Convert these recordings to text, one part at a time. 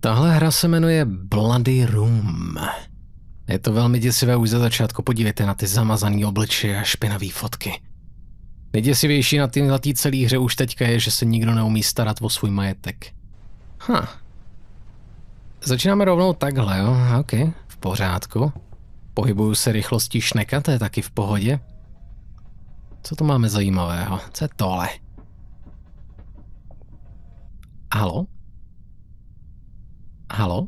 Tahle hra se jmenuje Bloody Room. Je to velmi děsivé už za začátku, podívejte na ty zamazané obličeje a špinavé fotky. Nejděsivější na téhle celé hře už teďka je, že se nikdo neumí starat o svůj majetek. Ha. Huh. Začínáme rovnou takhle, jo? OK, v pořádku. Pohybuju se rychlostí šneka, to je taky v pohodě. Co to máme zajímavého? Co je tohle? Halo? Halo?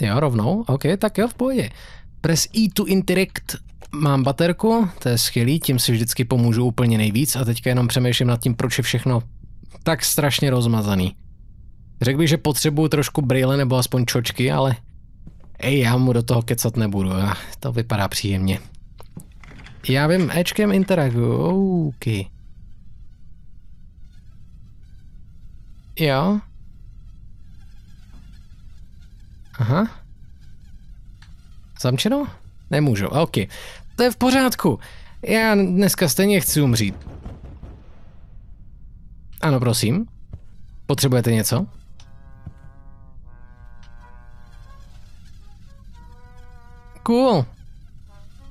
Jo, rovnou? OK, tak jo, v pohodě. Press E to interact. Mám baterku, to je skvělý, tím si vždycky pomůžu úplně nejvíc a teďka jenom přemýšlím nad tím, proč je všechno tak strašně rozmazaný. Řekl bych, že potřebuju trošku brýle nebo aspoň čočky, ale ej, já mu do toho kecat nebudu, to vypadá příjemně. Já vím, Ečkem interaguju, OK. Jo, Aha. Zamčeno? Nemůžu, ok. To je v pořádku. Já dneska stejně chci umřít. Ano, prosím. Potřebujete něco? Cool.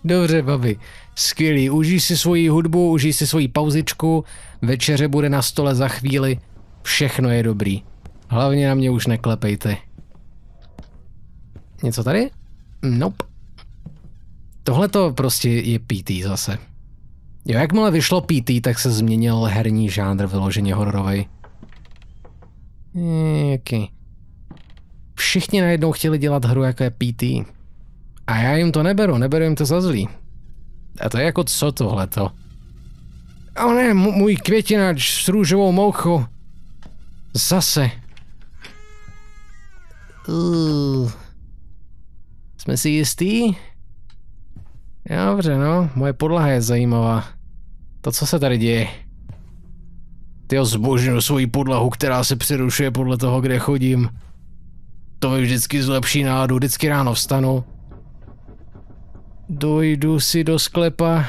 Dobře, babi. Skvělý. Užij si svoji hudbu, užij si svoji pauzičku. Večeře bude na stole za chvíli. Všechno je dobrý. Hlavně na mě už neklepejte. Něco tady? Nope. Tohle to prostě je PT zase. Jo, jakmile vyšlo PT, tak se změnil herní žánr vyloženě hororový. Okay. Všichni najednou chtěli dělat hru jako je PT. A já jim to neberu, neberu jim to za zlý. A to je jako co tohleto? O ne, můj květinač s růžovou mouchou. Zase. Uh. Jsme si jistý? Dobře, no, moje podlaha je zajímavá. To, co se tady děje. Ty zbožňuji svoji podlahu, která se přerušuje podle toho, kde chodím. To mi vždycky zlepší náladu, vždycky ráno vstanu. Dojdu si do sklepa.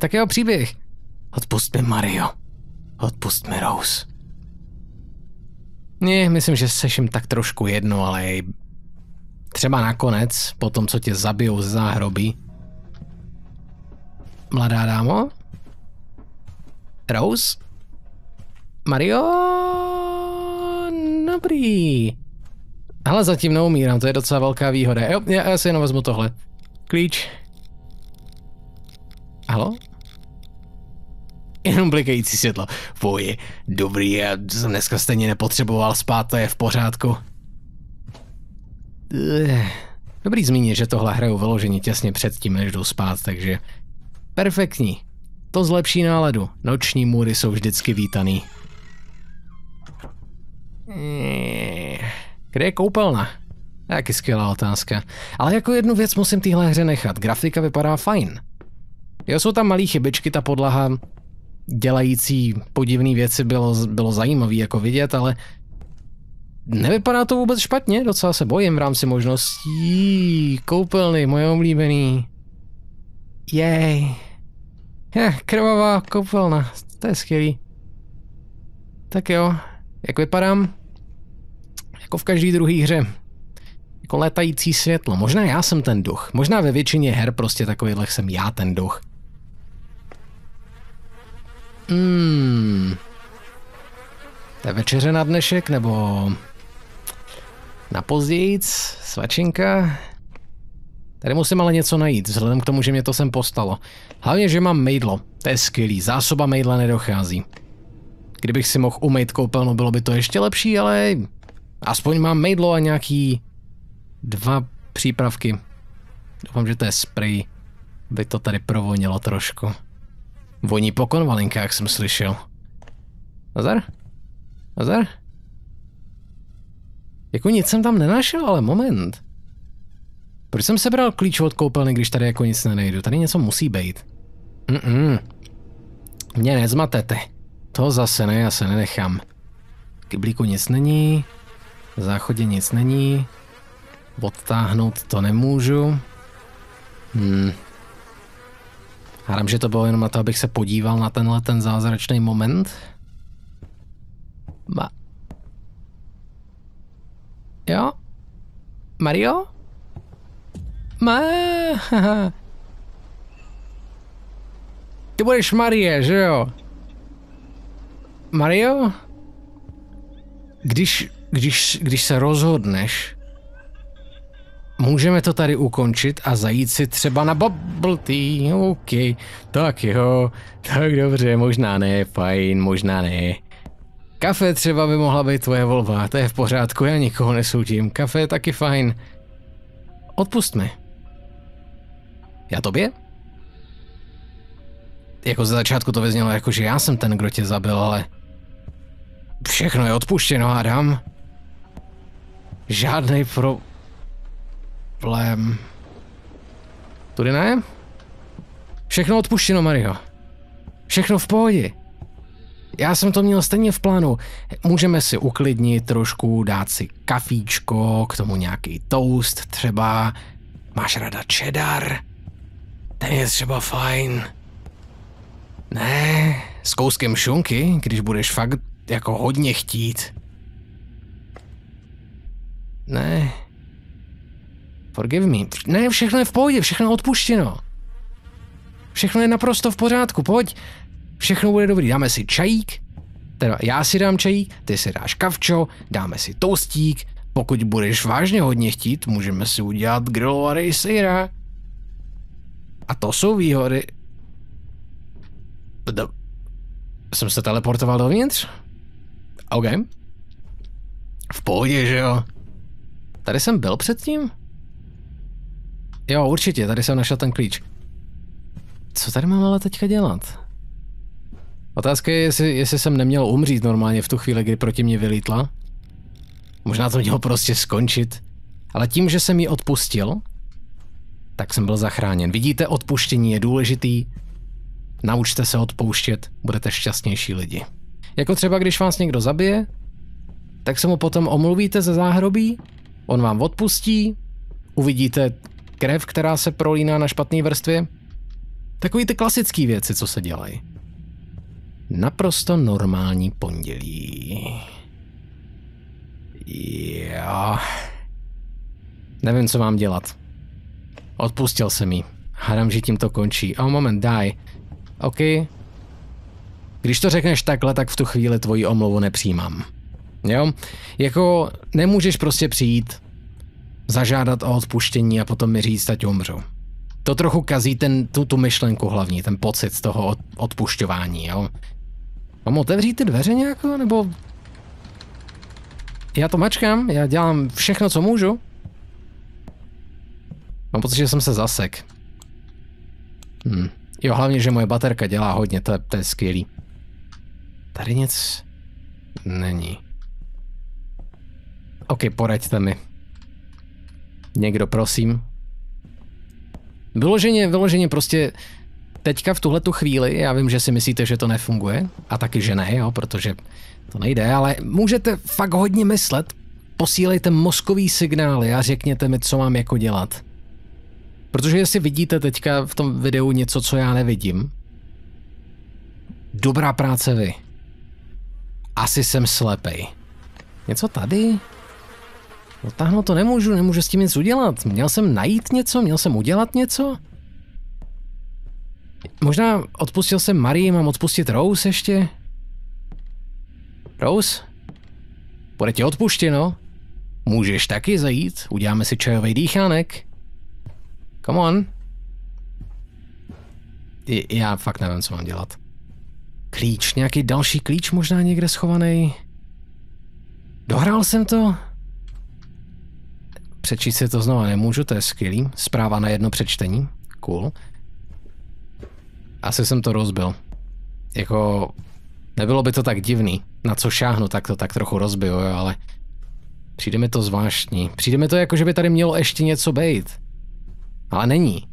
Tak jeho příběh. Odpust mi Mario. Odpust mi Rose. Ne, myslím, že seš jim tak trošku jedno, ale Třeba nakonec, po tom, co tě zabijou z záhroby. Mladá dámo? Rose? Mario? Dobrý. Ale zatím neumírám, to je docela velká výhoda. Jo, já, já si jenom vezmu tohle. Klíč. Halo? Jenom blikající světlo. Poje, dobrý, já jsem dneska stejně nepotřeboval spát, to je v pořádku. Dobrý zmínit, že tohle hraju vyloženě těsně předtím, než jdu spát, takže perfektní. To zlepší náladu. Noční můry jsou vždycky vítaný. Kde je koupelna? Jaký skvělá otázka. Ale jako jednu věc musím téhle hře nechat. Grafika vypadá fajn. Jo, jsou tam malé chybičky, ta podlaha dělající podivné věci bylo, bylo zajímavý jako vidět, ale Nevypadá to vůbec špatně, docela se bojím v rámci možností. Koupelny, moje oblíbený. Jej. Je, krvavá koupelna, to je skvělý. Tak jo, jak vypadám? Jako v každý druhý hře. Jako letající světlo. Možná já jsem ten duch. Možná ve většině her prostě takovýhle jsem já ten duch. Hmm. To je večeře na dnešek, nebo na pozdějíc, svačinka. Tady musím ale něco najít, vzhledem k tomu, že mě to sem postalo. Hlavně, že mám mejdlo. To je skvělý, zásoba mejdla nedochází. Kdybych si mohl umýt koupelnu, bylo by to ještě lepší, ale aspoň mám mejdlo a nějaký dva přípravky. Doufám, že to je spray, by to tady provonilo trošku. Voní po konvalinkách jsem slyšel. Nazar? Nazar? Jako nic jsem tam nenašel, ale moment. Proč jsem sebral klíč od koupelny, když tady jako nic nenejdu? Tady něco musí být. Mm-mm. Mě nezmatete. To zase ne, já se nenechám. Kyblíku nic není. V záchodě nic není. Odtáhnout to nemůžu. Hmm. Hádám, že to bylo jenom na to, abych se podíval na tenhle ten zázračný moment. Ma... Jo? Mario? Ma... Ty budeš Marie, že jo? Mario? Když, když, když se rozhodneš, můžeme to tady ukončit a zajít si třeba na bubble tea, OK. Tak jo, tak dobře, možná ne, fajn, možná ne. Kafe třeba by mohla být tvoje volba, to je v pořádku, já nikoho nesoudím. Kafe je taky fajn. Odpust mi. Já tobě? Jako ze začátku to vyznělo jako, že já jsem ten, kdo tě zabil, ale... Všechno je odpuštěno, Adam. Žádný problém. Tudy ne? Všechno odpuštěno, Mario. Všechno v pohodě. Já jsem to měl stejně v plánu. Můžeme si uklidnit trošku, dát si kafíčko, k tomu nějaký toast třeba. Máš rada cheddar? Ten je třeba fajn. Ne, s kouskem šunky, když budeš fakt jako hodně chtít. Ne. Forgive me. Ne, všechno je v pohodě, všechno je odpuštěno. Všechno je naprosto v pořádku, pojď. Všechno bude dobrý, dáme si čajík, teda já si dám čajík, ty si dáš kavčo, dáme si toastík, pokud budeš vážně hodně chtít, můžeme si udělat grilovaný sejra. A to jsou výhody. Do... Jsem se teleportoval dovnitř? OK. V pohodě, že jo? Tady jsem byl předtím? Jo, určitě, tady jsem našel ten klíč. Co tady mám ale teďka dělat? Otázka je, jestli, jestli jsem neměl umřít normálně v tu chvíli, kdy proti mě vylítla. Možná to mělo prostě skončit. Ale tím, že jsem ji odpustil, tak jsem byl zachráněn. Vidíte, odpuštění je důležitý. Naučte se odpouštět, budete šťastnější lidi. Jako třeba, když vás někdo zabije, tak se mu potom omluvíte ze záhrobí, on vám odpustí, uvidíte krev, která se prolíná na špatné vrstvě. Takový ty klasické věci, co se dělají. Naprosto normální pondělí. Jo. Nevím, co mám dělat. Odpustil jsem jí. Hádám, že tím to končí. Oh, moment, daj. OK. Když to řekneš takhle, tak v tu chvíli tvoji omluvu nepřijímám. Jo? Jako nemůžeš prostě přijít, zažádat o odpuštění a potom mi říct, ať umřu. To trochu kazí ten, tu, tu myšlenku hlavní, ten pocit z toho od, odpušťování, jo? Mám otevřít ty dveře nějako, nebo... Já to mačkám, já dělám všechno, co můžu. Mám pocit, že jsem se zasek. Hm. Jo, hlavně, že moje baterka dělá hodně, to je, to je skvělý. Tady nic není. OK, poraďte mi. Někdo, prosím. Vyloženě, vyloženě prostě teďka v tuhle tu chvíli, já vím, že si myslíte, že to nefunguje, a taky, že ne, jo, protože to nejde, ale můžete fakt hodně myslet, posílejte mozkový signály a řekněte mi, co mám jako dělat. Protože jestli vidíte teďka v tom videu něco, co já nevidím, dobrá práce vy. Asi jsem slepej. Něco tady? Otáhnout to nemůžu, nemůžu s tím nic udělat. Měl jsem najít něco, měl jsem udělat něco? Možná odpustil jsem Marii, mám odpustit Rose ještě? Rose? Bude ti odpuštěno? Můžeš taky zajít, uděláme si čajový dýchánek. Come on. Já fakt nevím, co mám dělat. Klíč, nějaký další klíč možná někde schovaný. Dohrál jsem to? Přečíst si to znova nemůžu, to je skvělý. Zpráva na jedno přečtení. Cool. Asi jsem to rozbil. Jako, nebylo by to tak divný. Na co šáhnu, tak to tak trochu rozbiju, jo, ale přijde mi to zvláštní. Přijde mi to jako, že by tady mělo ještě něco být. Ale není.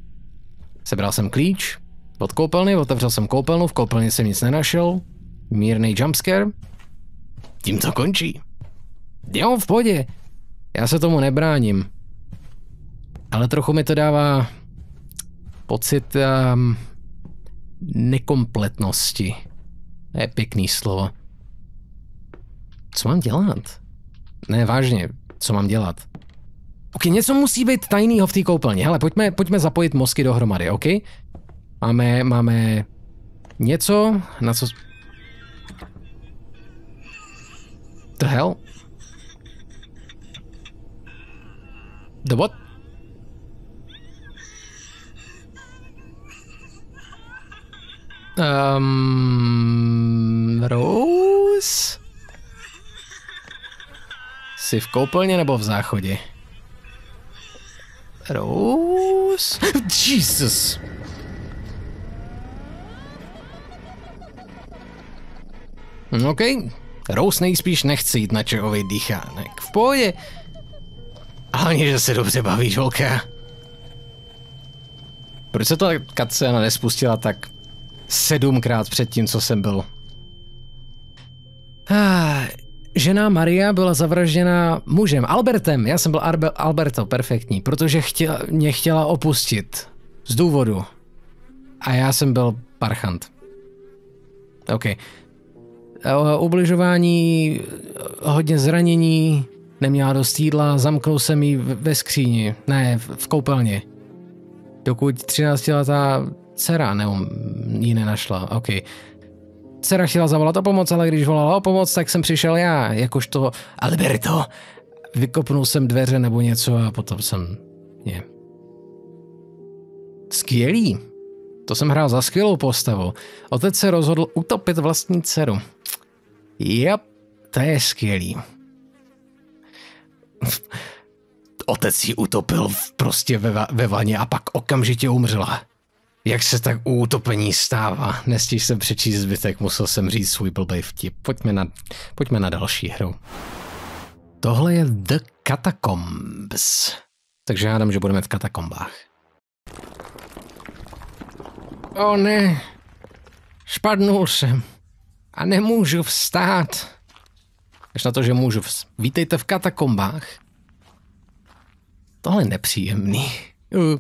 Sebral jsem klíč, od koupelny, otevřel jsem koupelnu, v koupelně jsem nic nenašel. Mírný jumpscare. Tím to končí. Jo, v podě. Já se tomu nebráním. Ale trochu mi to dává pocit um, nekompletnosti. To je pěkný slovo. Co mám dělat? Ne, vážně, co mám dělat? Ok, něco musí být tajného v té koupelně. Hele, pojďme, pojďme zapojit mozky dohromady, ok? Máme, máme něco, na co... The hell? The what? Um, Rose? Jsi v koupelně nebo v záchodě? Rose? Jesus! OK. Rose nejspíš nechce jít na čehový dýchánek. V pohodě. Hlavně, že se dobře bavíš, holka. Proč se to cutscéna nespustila tak sedmkrát před tím, co jsem byl? Ah, žena Maria byla zavražděna mužem, Albertem. Já jsem byl Arbe- Alberto, perfektní, protože chtěla, mě chtěla opustit. Z důvodu. A já jsem byl parchant. OK. Ubližování, hodně zranění, neměla dost jídla, zamknul jsem ji ve skříni, ne, v koupelně. Dokud 13-letá dcera nebo ji nenašla, OK. Dcera chtěla zavolat o pomoc, ale když volala o pomoc, tak jsem přišel já, jakožto Alberto. Vykopnul jsem dveře nebo něco a potom jsem... Je. Skvělý. To jsem hrál za skvělou postavu. Otec se rozhodl utopit vlastní dceru. Yep, to je skvělý. Otec ji utopil prostě ve, ve vaně a pak okamžitě umřela. Jak se tak u utopení stává? Nestíš se přečíst zbytek, musel jsem říct svůj blbej vtip. Pojďme na, pojďme na další hru. Tohle je The Catacombs. Takže já dám, že budeme v katakombách. O ne, špadnul jsem a nemůžu vstát. Až na to, že můžu vstát. Vítejte v katakombách. Tohle je nepříjemný. Uh.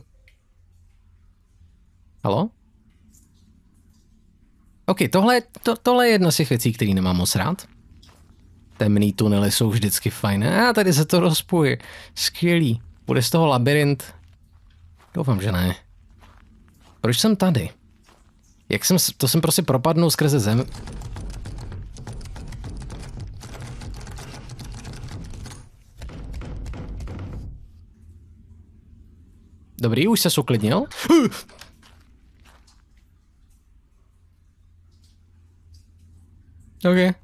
Halo? OK, tohle, to, tohle je jedna z těch věcí, které nemám moc rád. Temný tunely jsou vždycky fajn. A ah, tady se to rozpuje. Skvělý. Bude z toho labirint? Doufám, že ne. Proč jsem tady? Jak jsem, to jsem prostě propadnul skrze zem. Dobrý, už se uklidnil. OK.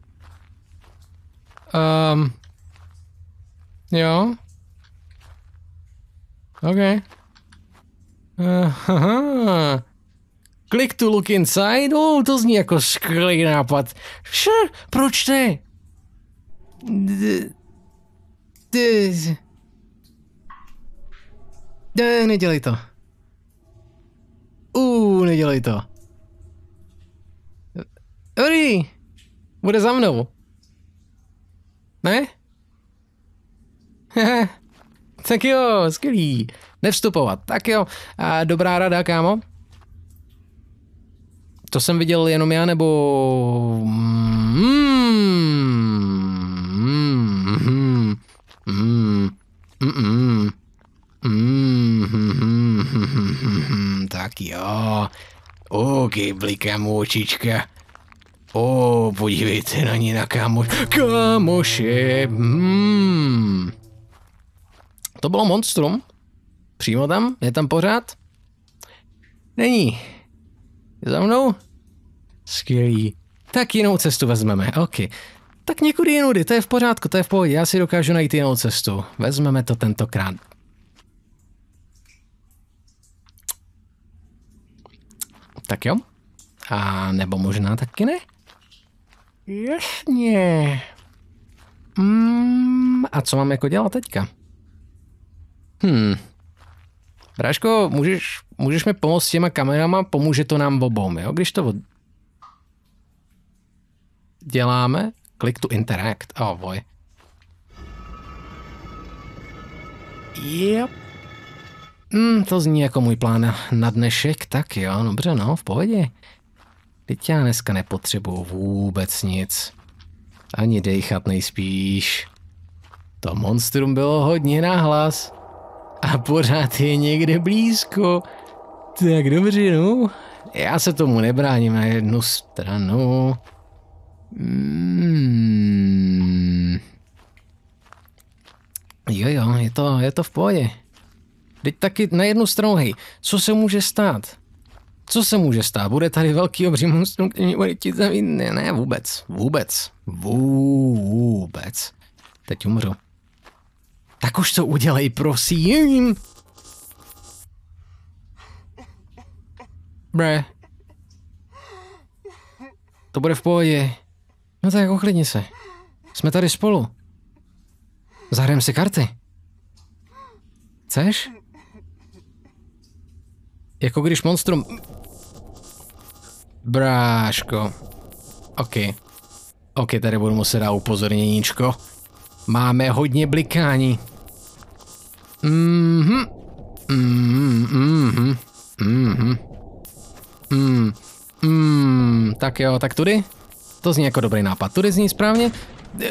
Um, jo. OK. Aha. Click to look inside? Oh, to zní jako skvělý nápad. Sure, proč ne? D- d- ne, nedělej to. Uh, nedělej to. Dobrý. Bude za mnou. Ne? tak jo, skvělý. Nevstupovat. Tak jo. A dobrá rada, kámo. To jsem viděl jenom já, nebo... Mm, mm, mm, mm, mm, mm. Mm, tak jo. O, kyblika očička. O, podívejte na ní na kámoš. Kámoše. Mm. To bylo monstrum. Přímo tam? Je tam pořád? Není. Je za mnou? Skvělý. Tak jinou cestu vezmeme, ok. Tak někudy jinudy, to je v pořádku, to je v pohodě, já si dokážu najít jinou cestu. Vezmeme to tentokrát. Tak jo. A nebo možná taky ne? Jasně. Mm, a co mám jako dělat teďka? Hmm. Bráško, můžeš, můžeš mi pomoct s těma kamerama? Pomůže to nám obou, jo? Když to od... děláme, click to interact. Oh, boy. Yep. Hmm, to zní jako můj plán na dnešek, tak jo, dobře, no, v pohodě. Teď já dneska nepotřebuju vůbec nic. Ani dejchat nejspíš. To monstrum bylo hodně nahlas. A pořád je někde blízko. Tak dobře, no. Já se tomu nebráním na jednu stranu. Mm. Jo, jo, je to, je to v pohodě. Teď taky na jednu stranu, hej, co se může stát? Co se může stát? Bude tady velký obří monstrum, který mě bude chtít zavít? Ne, ne, vůbec. Vůbec. Vůbec. Teď umřu. Tak už to udělej, prosím. Bre. To bude v pohodě. No tak uklidni se. Jsme tady spolu. Zahrajeme si karty. Chceš? Jako když monstrum... Bráško. OK. OK, tady budu muset dát upozorněníčko. Máme hodně blikání. Mhm. Mhm. Mhm. Mhm. Mhm. Mhm. Tak jo, tak tudy? To zní jako dobrý nápad. Tudy zní správně?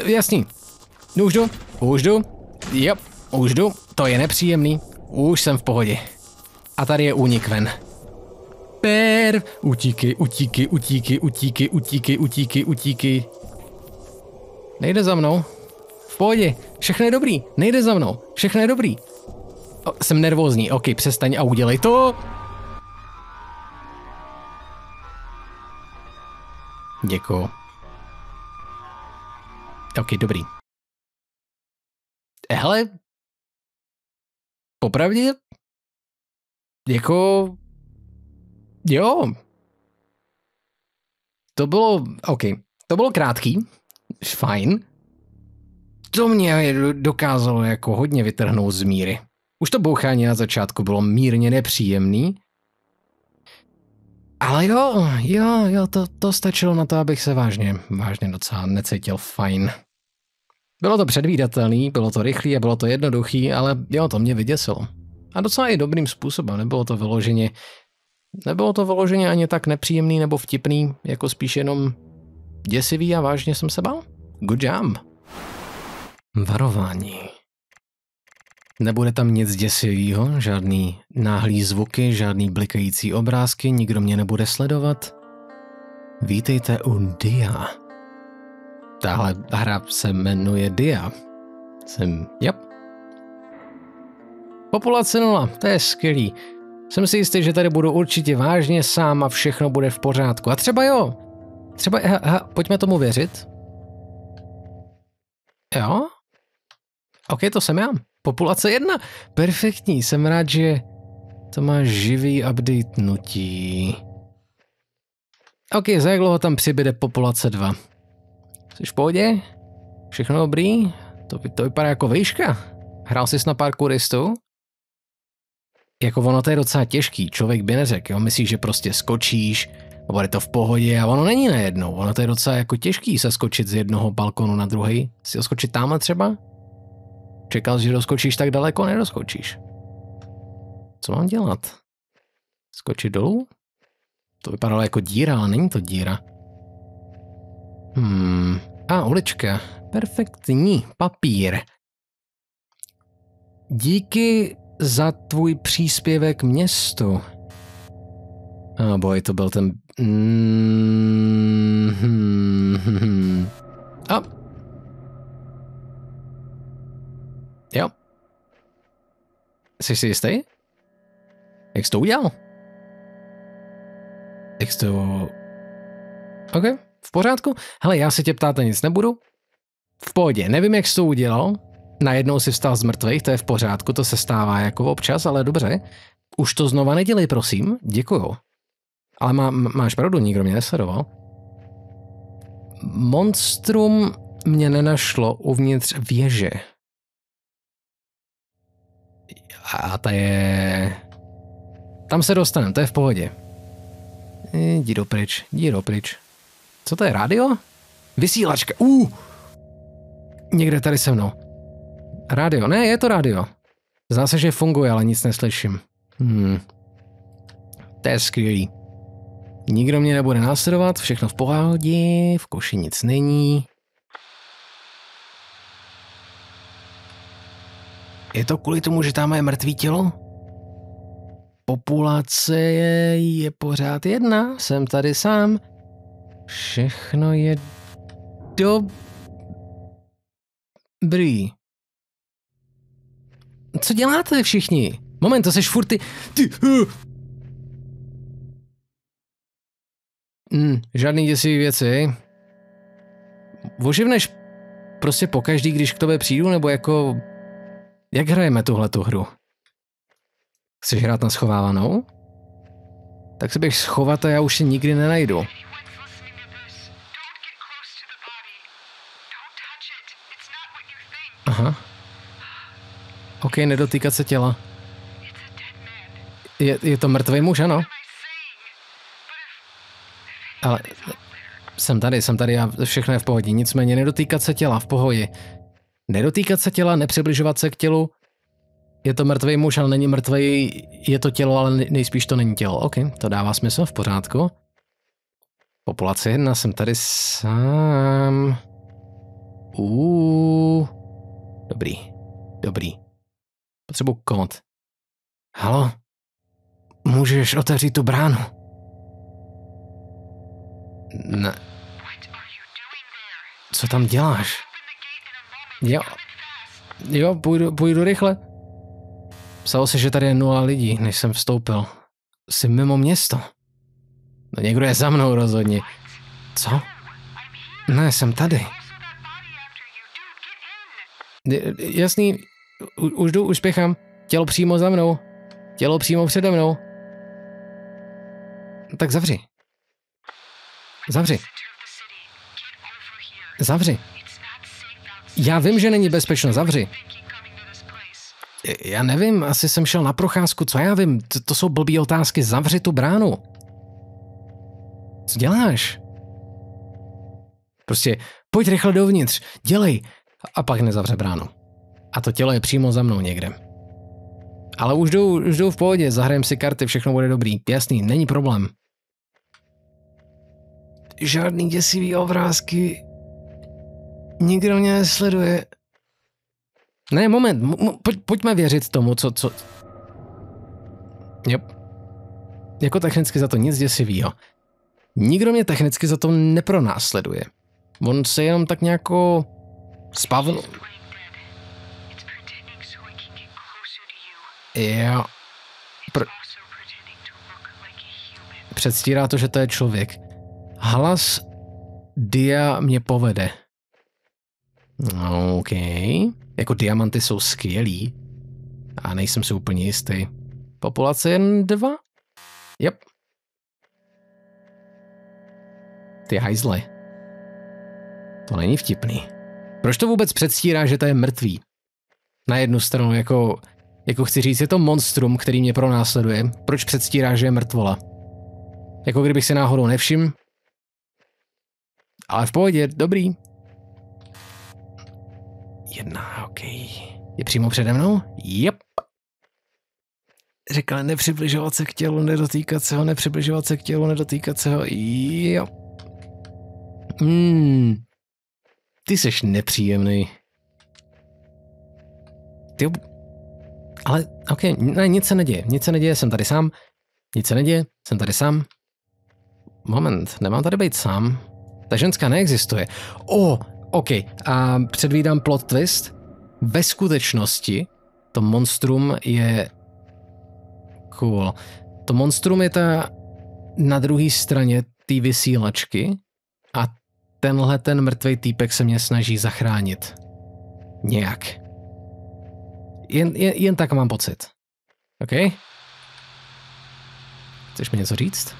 Jasný. Už jdu, už jdu. Jo, už jdu. To je nepříjemný. Už jsem v pohodě. A tady je únik ven. Per, utíky, utíky, utíky, utíky, utíky, utíky, utíky. Nejde za mnou. V pohodě, všechno je dobrý, nejde za mnou, všechno je dobrý. O, jsem nervózní, ok, přestaň a udělej to. Děkuju. Ok, dobrý. Hele, popravdě, jako, jo, to bylo, ok, to bylo krátký, fajn. To mě dokázalo jako hodně vytrhnout z míry. Už to bouchání na začátku bylo mírně nepříjemný, ale jo, jo, jo, to, to stačilo na to, abych se vážně, vážně docela necítil fajn. Bylo to předvídatelný, bylo to rychlý a bylo to jednoduchý, ale jo, to mě vyděsilo. A docela i dobrým způsobem, nebylo to vyloženě, nebylo to vyloženě ani tak nepříjemný nebo vtipný, jako spíš jenom děsivý a vážně jsem se bál. Good job. Varování. Nebude tam nic děsivého, žádný náhlý zvuky, žádný blikající obrázky, nikdo mě nebude sledovat. Vítejte u Dia. Tahle hra se jmenuje Dia. Jsem, yep. Populace nula, to je skvělý. Jsem si jistý, že tady budu určitě vážně sám a všechno bude v pořádku. A třeba jo. Třeba, ha, ha, pojďme tomu věřit. Jo? OK, to jsem já. Populace jedna. Perfektní, jsem rád, že to má živý update nutí. OK, za jak dlouho tam přibyde populace 2? Jsi v pohodě? Všechno dobrý? To, to vypadá jako výška. Hrál jsi na parkouristu? Jako ono to je docela těžký, člověk by neřekl, jo? Myslíš, že prostě skočíš, bude to v pohodě a ono není najednou. Ono to je docela jako těžký se skočit z jednoho balkonu na druhý. Si skočit tamhle třeba? Čekal, že doskočíš tak daleko, nedoskočíš. Co mám dělat? Skočit dolů? To vypadalo jako díra, ale není to díra. Hmm. A, ulička. Perfektní. Papír. Díky za tvůj příspěvek městu. A oh boj, to byl ten... Mm, hmm, hmm, hmm. A, Jo. Jsi si jistý? Jak jsi to udělal? Jak jsi to... OK, v pořádku. Hele, já se tě ptát nic nebudu. V pohodě, nevím, jak jsi to udělal. Najednou si vstal z mrtvých, to je v pořádku, to se stává jako občas, ale dobře. Už to znova nedělej, prosím. Děkuju. Ale má, máš pravdu, nikdo mě nesledoval. Monstrum mě nenašlo uvnitř věže. A ta je... Tam se dostaneme, to je v pohodě. Jdi dopryč, jdi dopryč. Co to je, rádio? Vysílačka, uh! Někde tady se mnou. Rádio, ne, je to rádio. Zdá se, že funguje, ale nic neslyším. Hmm. To je skvělý. Nikdo mě nebude následovat, všechno v pohodě, v koši nic není. Je to kvůli tomu, že tam je mrtvý tělo? Populace je, je pořád jedna, jsem tady sám. Všechno je dobrý. Co děláte všichni? Moment, to seš furt ty... ty uh. mm, žádný děsivý věci. Oživneš prostě pokaždý, když k tobě přijdu, nebo jako... Jak hrajeme tuhle tu hru? Chceš hrát na schovávanou? Tak se bych schovat a já už si nikdy nenajdu. Aha. OK, nedotýkat se těla. Je, je to mrtvý muž, ano? Ale jsem tady, jsem tady a všechno je v pohodě. Nicméně nedotýkat se těla, v pohodě. Nedotýkat se těla, nepřibližovat se k tělu. Je to mrtvý muž, ale není mrtvý, je to tělo, ale nejspíš to není tělo. OK, to dává smysl, v pořádku. Populace jedna, jsem tady sám. Uuu. Dobrý, dobrý. Potřebuji kód. Halo? Můžeš otevřít tu bránu? Ne. Co tam děláš? Jo. Jo, půjdu, půjdu rychle. Psalo se, že tady je nula lidí, než jsem vstoupil. Jsi mimo město. No někdo je za mnou rozhodně. Co? Ne, jsem tady. Jasný, u, už jdu, už. Tělo přímo za mnou. Tělo přímo přede mnou. Tak zavři. Zavři. Zavři. Já vím, že není bezpečno, zavři. Já nevím, asi jsem šel na procházku, co já vím, to, to jsou blbý otázky, zavři tu bránu. Co děláš? Prostě pojď rychle dovnitř, dělej. A pak nezavře bránu. A to tělo je přímo za mnou někde. Ale už jdu, už jdu v pohodě, zahrajem si karty, všechno bude dobrý. Jasný, není problém. Žádný děsivý obrázky. Nikdo mě nesleduje. Ne, moment, m- pojď, pojďme věřit tomu, co, co... Jo. Jako technicky za to nic děsivého. Nikdo mě technicky za to nepronásleduje. On se jenom tak nějako spavl... Jo. Pr- předstírá to, že to je člověk. Hlas Dia mě povede. OK. Jako diamanty jsou skvělý. A nejsem si úplně jistý. Populace jen dva? Yep. Ty hajzle. To není vtipný. Proč to vůbec předstírá, že to je mrtvý? Na jednu stranu jako, jako chci říct, je to monstrum, který mě pronásleduje. Proč předstírá, že je mrtvola? Jako kdybych si náhodou nevšiml. Ale v pohodě, dobrý. Jedna, OK. Je přímo přede mnou? Yep. Řekl nepřibližovat se k tělu, nedotýkat se ho, nepřibližovat se k tělu, nedotýkat se ho. Jo. Hmm. Ty seš nepříjemný. Ty, ale, ok, ne, nic se neděje, nic se neděje, jsem tady sám. Nic se neděje, jsem tady sám. Moment, nemám tady být sám. Ta ženská neexistuje. O, oh, OK, a předvídám plot twist. Ve skutečnosti to monstrum je... Cool. To monstrum je ta na druhé straně té vysílačky a tenhle ten mrtvý týpek se mě snaží zachránit. Nějak. Jen, jen, jen tak mám pocit. OK? Chceš mi něco říct?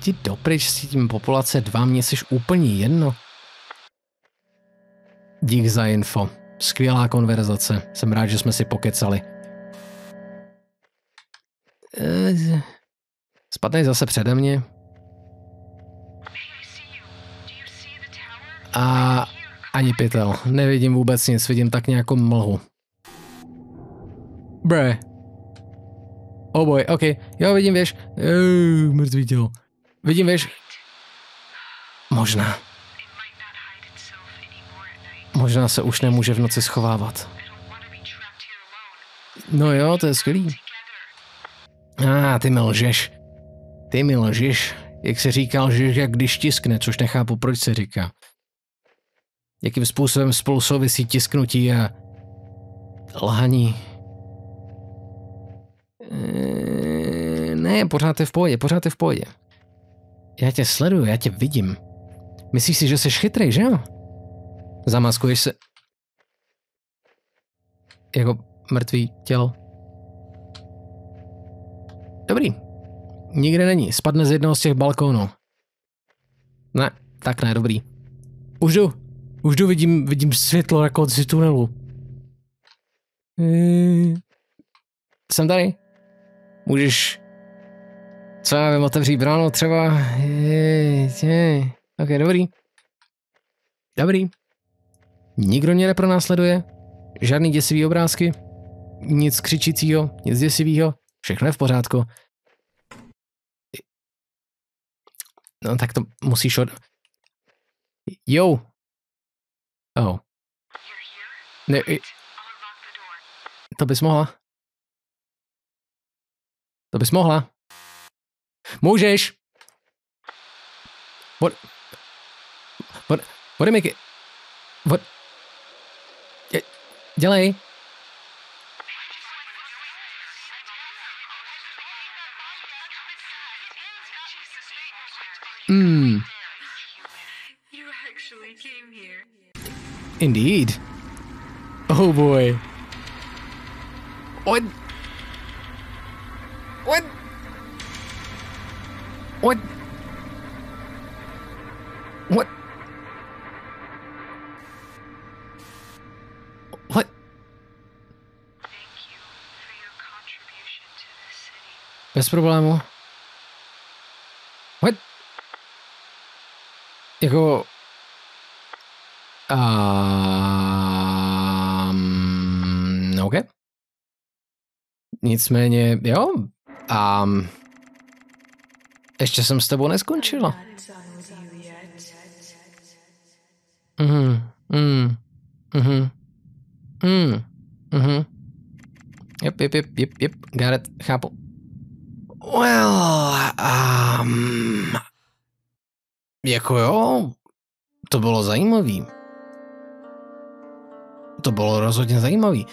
Ti dopryč s tím populace dva, mě jsi úplně jedno. Dík za info. Skvělá konverzace. Jsem rád, že jsme si pokecali. Eh, spadnej zase přede mě. A ani pytel. Nevidím vůbec nic, vidím tak nějakou mlhu. Bre. Oh boy, ok. Jo, vidím věž. Mrtvý tělo. Vidím věž. Možná. Možná se už nemůže v noci schovávat. No jo, to je skvělý. A ah, ty mi lžeš. Ty mi lžeš. Jak se říkal, že jak když tiskne, což nechápu, proč se říká. Jakým způsobem spolu souvisí tisknutí a lhaní. Ne, pořád je v pohodě, pořád je v pohodě. Já tě sleduju, já tě vidím. Myslíš si, že jsi chytrý, že jo? Zamaskuješ se... Jako mrtvý tělo. Dobrý. Nikde není. Spadne z jednoho z těch balkónů. Ne, tak ne, dobrý. Už jdu. Už jdu, vidím, vidím světlo na konci tunelu. Jsem tady. Můžeš... Co já vím, otevřít bránu třeba? Je, je. Ok, dobrý. Dobrý. Nikdo mě nepronásleduje. Žádný děsivý obrázky. Nic křičícího, nic děsivého. Všechno je v pořádku. No tak to musíš od... Jo. Oh. Ne, to bys mohla. To bys mohla. Můžeš. What? What? What do you make it? What? Dělej. Indeed. Oh boy. What? What? What? What? What? Bez problému. What? Jako... Um, OK. Nicméně, jo. Um, ještě jsem s tebou neskončila. Mhm, mhm, mhm, mhm, mhm. Jep, jep, jep, jep, jep, got it, chápu. Well, um, jako jo, to bylo zajímavý. To bylo rozhodně zajímavý.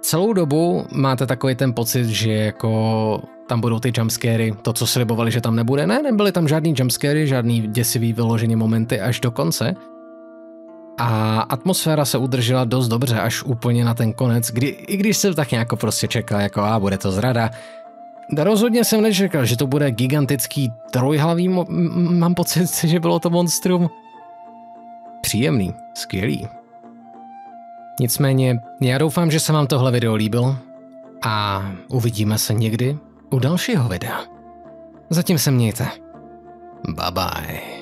Celou dobu máte takový ten pocit, že jako tam budou ty jumpscary, to, co slibovali, že tam nebude. Ne, nebyly tam žádný jumpscary, žádný děsivý vyložený momenty až do konce. A atmosféra se udržela dost dobře až úplně na ten konec, kdy, i když jsem tak nějak prostě čekal, jako a bude to zrada, Rozhodně jsem nečekal, že to bude gigantický trojhlavý, mo- mám pocit, že bylo to monstrum. Příjemný, skvělý. Nicméně, já doufám, že se vám tohle video líbilo a uvidíme se někdy u dalšího videa. Zatím se mějte. Bye bye.